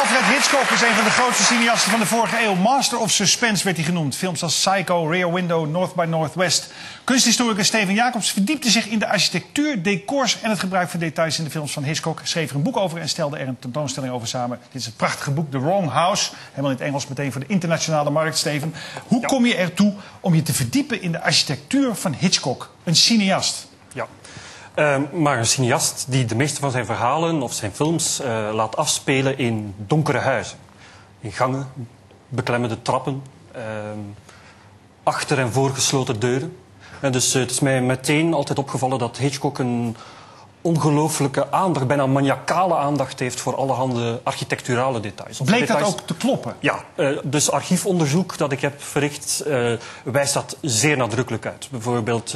Alfred Hitchcock is een van de grootste cineasten van de vorige eeuw. Master of Suspense werd hij genoemd. Films als Psycho, Rear Window, North by Northwest. Kunsthistoricus Steven Jacobs verdiepte zich in de architectuur, decors en het gebruik van details in de films van Hitchcock. Schreef er een boek over en stelde er een tentoonstelling over samen. Dit is het prachtige boek The Wrong House. Helemaal in het Engels meteen voor de internationale markt, Steven. Hoe kom je ertoe om je te verdiepen in de architectuur van Hitchcock? Een cineast. Ja. Ehm, maar een cineast die de meeste van zijn verhalen of zijn films eh, laat afspelen in donkere huizen. In gangen, beklemmende trappen, ehm, achter- en voorgesloten deuren. En dus eh, het is mij meteen altijd opgevallen dat Hitchcock een ongelooflijke aandacht, bijna maniacale aandacht heeft voor allerhande architecturale details. Of Bleek dat ook te kloppen? ja, eh, dus archiefonderzoek dat ik heb verricht wijst dat zeer nadrukkelijk uit. Bijvoorbeeld,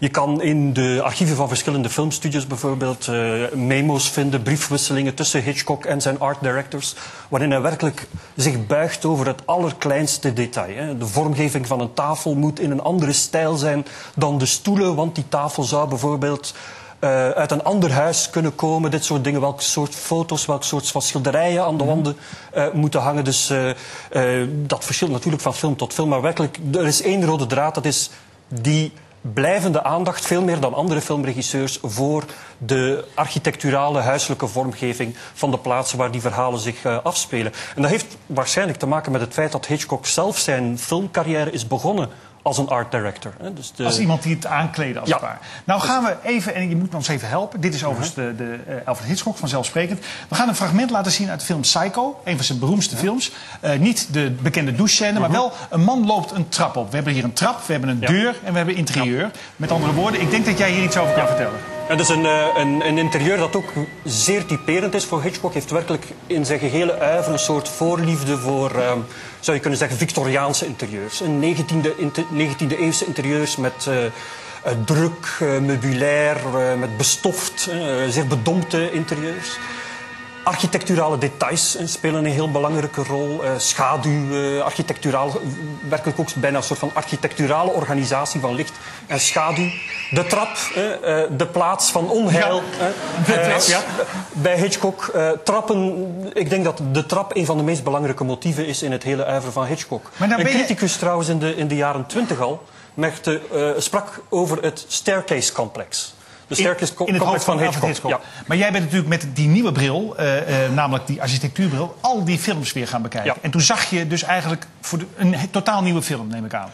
je kan in de archieven van verschillende filmstudios bijvoorbeeld eh, memo's vinden, briefwisselingen tussen Hitchcock en zijn art directors, waarin hij werkelijk zich buigt over het allerkleinste detail. Hè. De vormgeving van een tafel moet in een andere stijl zijn dan de stoelen, want die tafel zou bijvoorbeeld eh, uit een ander huis kunnen komen. Dit soort dingen, welk soort foto's, welk soort van schilderijen aan de wanden eh, moeten hangen. Dus eh, dat verschilt natuurlijk van film tot film. Maar werkelijk, er is één rode draad. Dat is die blijvende aandacht, veel meer dan andere filmregisseurs, voor de architecturale, huiselijke vormgeving van de plaatsen waar die verhalen zich eh, afspelen. En dat heeft waarschijnlijk te maken met het feit dat Hitchcock zelf zijn filmcarrière is begonnen als een art director. Hè. Dus de... Als iemand die het aankleden als Ja. het ware. Nou gaan we even, en je moet ons even helpen. Dit is overigens de, de eh, Alfred Hitchcock, vanzelfsprekend. We gaan een fragment laten zien uit de film Psycho. Een van zijn beroemdste films. Eh, niet de bekende douchescène, maar wel een man loopt een trap op. We hebben hier een trap, we hebben een Ja. deur en we hebben interieur. Met andere woorden, ik denk dat jij hier iets over kan vertellen. Het is een, eh, een, een interieur dat ook zeer typerend is voor Hitchcock. heeft werkelijk in zijn gehele uiver een soort voorliefde voor, ehm, zou je kunnen zeggen, Victoriaanse interieurs. Een 19e, inte- 19e eeuwse interieurs met eh, eh, druk, eh, meubilair, met bestoft, zeer bedompte interieurs. Architecturale details spelen een heel belangrijke rol. Schaduw, architecturaal, werkelijk ook bijna een soort van architecturale organisatie van licht en schaduw. De trap, eh, de plaats van onheil. Ja, eh, ja, bij Hitchcock, eh, trappen, ik denk dat de trap een van de meest belangrijke motieven is in het hele uiver van Hitchcock. Maar een je- criticus trouwens in de, in de jaren twintig al merkte, sprak over het staircase complex. De staircase co- in het hoofd complex van Hitchcock. Hitchcock. Maar jij bent natuurlijk met die nieuwe bril, namelijk die architectuurbril, al die films weer gaan bekijken. Ja. En toen zag je dus eigenlijk voor de- een totaal nieuwe film, neem ik aan.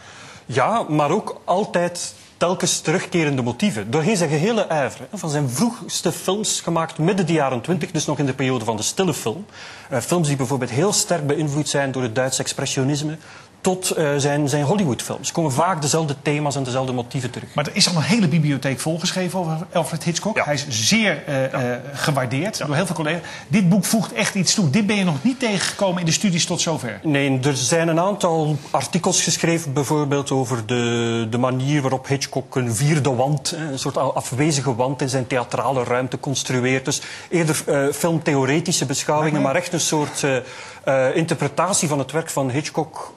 Ja, maar ook altijd telkens terugkerende motieven. Doorheen zijn gehele ijver. Van zijn vroegste films gemaakt midden de jaren twintig, dus nog in de periode van de stille film. Eh, films die bijvoorbeeld heel sterk beïnvloed zijn door het Duits expressionisme. Tot eh, zijn, zijn Hollywoodfilms. komen vaak dezelfde thema's en dezelfde motieven terug. Maar er is al een hele bibliotheek volgeschreven over Alfred Hitchcock. Ja. Hij is zeer eh, eh, gewaardeerd door heel veel collega's. Dit boek voegt echt iets toe. Dit ben je nog niet tegengekomen in de studies tot zover. Nee, er zijn een aantal artikels geschreven, bijvoorbeeld over de, de manier waarop Hitchcock een vierde wand, hè, een soort afwezige wand in zijn theatrale ruimte construeert. Dus eerder eh, filmtheoretische beschouwingen, maar echt een soort interpretatie van het werk van Hitchcock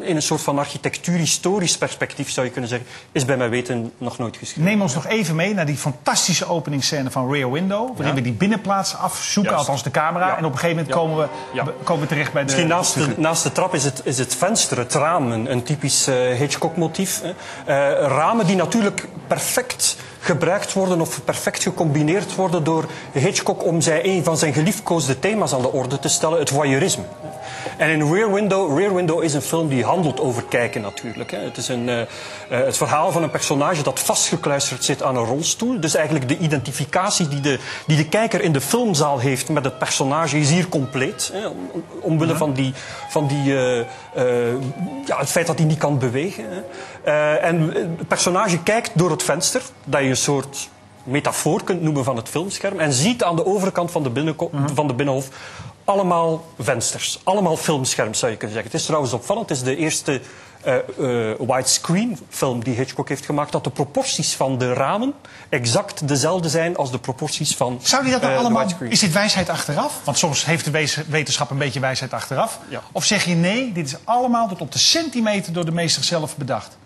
in een soort van architectuur-historisch perspectief, zou je kunnen zeggen, is bij mijn weten nog nooit geschreven. Neem ons nog even mee naar die fantastische openingsscène van Rear Window. Waarin Ja. we die binnenplaats afzoeken, Juist. althans de camera. Ja. En op een gegeven moment Ja. komen, we, komen we terecht bij de... Misschien naast de, naast de trap is het, is het venster, het raam, een, een typisch eh, Hitchcock-motief. hè. Eh, ramen die natuurlijk perfect gebruikt worden of perfect gecombineerd worden door Hitchcock om zijn, een van zijn geliefkoosde thema's aan de orde te stellen, het voyeurisme. En in Rear Window, Rear Window is een film die handelt over kijken natuurlijk. Hè. Het is een, eh, eh, het verhaal van een personage dat vastgekluisterd zit aan een rolstoel. Dus eigenlijk de identificatie die de, die de kijker in de filmzaal heeft met het personage is hier compleet. Hè, om, om- omwille van, die, van die, eh, ja, het feit dat hij niet kan bewegen. Hè. En het personage kijkt door het venster, dat je een soort metafoor kunt noemen van het filmscherm. En ziet aan de overkant van de, binnenko- van de binnenhof allemaal vensters. Allemaal filmscherms zou je kunnen zeggen. Het is trouwens opvallend. Het is de eerste eh, eh, widescreen film die Hitchcock heeft gemaakt. Dat de proporties van de ramen exact dezelfde zijn als de proporties van Zou die dat nou eh, de allemaal... Is dit wijsheid achteraf? Want soms heeft de wetenschap een beetje wijsheid achteraf. Ja. Of zeg je nee, dit is allemaal tot op de centimeter door de meester zelf bedacht?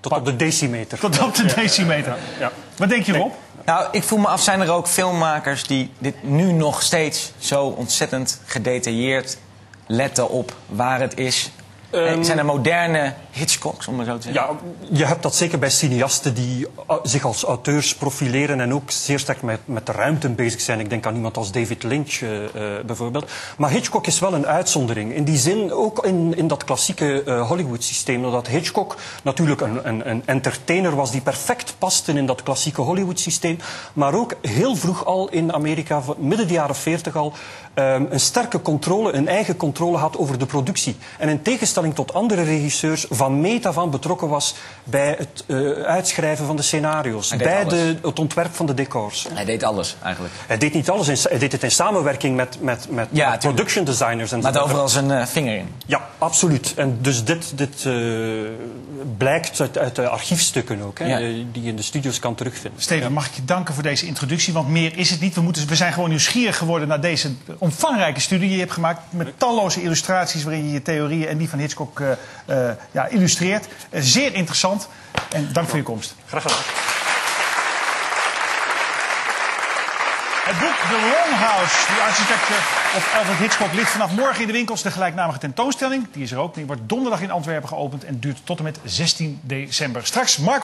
Tot op de decimeter. Tot op de decimeter. Ja. Wat denk je Nee. Nou, ik voel me af, zijn er ook filmmakers die dit nu nog steeds zo ontzettend gedetailleerd letten op waar het is? Ehm, zijn er moderne Hitchcocks, om maar zo te zeggen? Ja, je hebt dat zeker bij cineasten die uh, zich als auteurs profileren en ook zeer sterk met, met de ruimte bezig zijn. Ik denk aan iemand als David Lynch uh, uh, bijvoorbeeld. Maar Hitchcock is wel een uitzondering. In die zin, ook in, in dat klassieke uh, Hollywood-systeem, doordat Hitchcock natuurlijk een, een, een entertainer was die perfect paste in dat klassieke Hollywood-systeem, maar ook heel vroeg al in Amerika, midden de jaren 40 al, um, een sterke controle, een eigen controle had over de productie. En in tegenstelling tot andere regisseurs van meet af aan betrokken was bij het uh, uitschrijven van de scenario's, bij de, het ontwerp van de decors. Hij deed alles eigenlijk. Hij deed niet alles, hij deed het in samenwerking met, met, met, ja, met production designers. En maar het overal zijn uh, vinger in. Ja, absoluut. En dus dit, dit uh, blijkt uit, uit de archiefstukken ook, hè, ja. die je in de studio's kan terugvinden. Steven, ja. mag ik je danken voor deze introductie, want meer is het niet. We, moeten, we zijn gewoon nieuwsgierig geworden naar deze omvangrijke studie die je hebt gemaakt met talloze illustraties waarin je je theorieën en die van Hitchcock uh, uh, ja, illustreert. Uh, zeer interessant en dank voor je komst. Graag gedaan. Het boek The Longhouse, The Architecture of Alfred Hitchcock, ligt vanaf morgen in de winkels. De gelijknamige tentoonstelling, die is er ook. Die wordt donderdag in Antwerpen geopend en duurt tot en met 16 december. Straks Mark